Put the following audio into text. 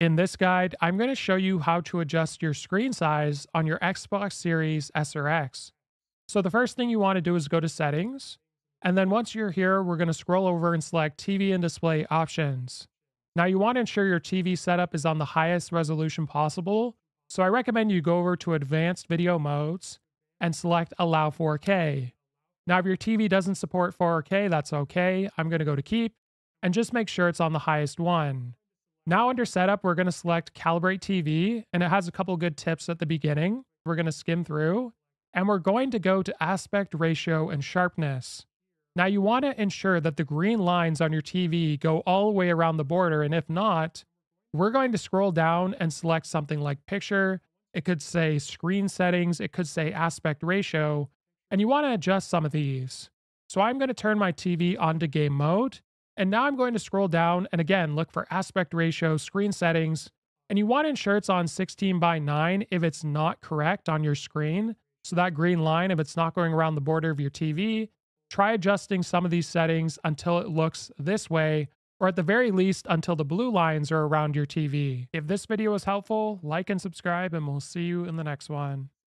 In this guide, I'm going to show you how to adjust your screen size on your Xbox Series S or X. So the first thing you want to do is go to settings. And then once you're here, we're going to scroll over and select TV and display options. Now you want to ensure your TV setup is on the highest resolution possible. So I recommend you go over to advanced video modes and select allow 4K. Now if your TV doesn't support 4K, that's okay. I'm going to go to keep and just make sure it's on the highest one. Now under setup, we're going to select calibrate TV and it has a couple good tips at the beginning. We're going to skim through and we're going to go to aspect ratio and sharpness. Now you want to ensure that the green lines on your TV go all the way around the border. And if not, we're going to scroll down and select something like picture. It could say screen settings. It could say aspect ratio. And you want to adjust some of these. So I'm going to turn my TV onto game mode and now I'm going to scroll down and again, look for aspect ratio, screen settings, and you want to ensure it's on 16 by 9 if it's not correct on your screen. So that green line, if it's not going around the border of your TV, try adjusting some of these settings until it looks this way, or at the very least until the blue lines are around your TV. If this video was helpful, like and subscribe, and we'll see you in the next one.